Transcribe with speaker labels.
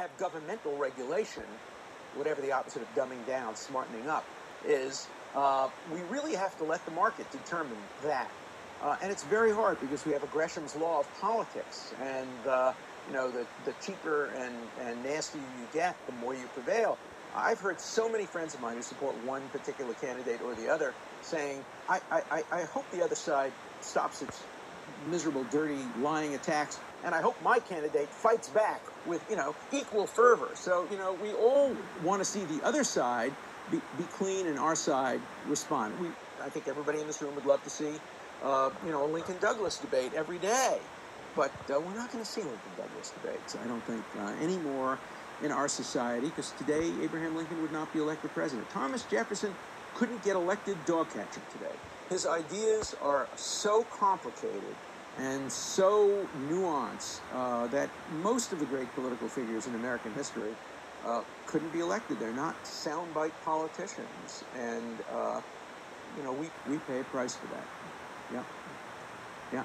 Speaker 1: have governmental regulation, whatever the opposite of dumbing down, smartening up, is uh, we really have to let the market determine that. Uh, and it's very hard because we have a Gresham's law of politics, and uh, you know the, the cheaper and, and nastier you get, the more you prevail. I've heard so many friends of mine who support one particular candidate or the other saying, I, I, I hope the other side stops its miserable, dirty, lying attacks, and I hope my candidate fights back with, you know, equal fervor. So, you know, we all want to see the other side be, be clean and our side respond. We, I think everybody in this room would love to see, uh, you know, a Lincoln Douglas debate every day. But uh, we're not going to see Lincoln Douglas debates, I don't think, uh, anymore in our society, because today Abraham Lincoln would not be elected president. Thomas Jefferson couldn't get elected dog catcher today. His ideas are so complicated and so nuanced uh, that most of the great political figures in American history uh, couldn't be elected. They're not soundbite politicians, and uh, you know we, we pay a price for that. Yeah, yeah.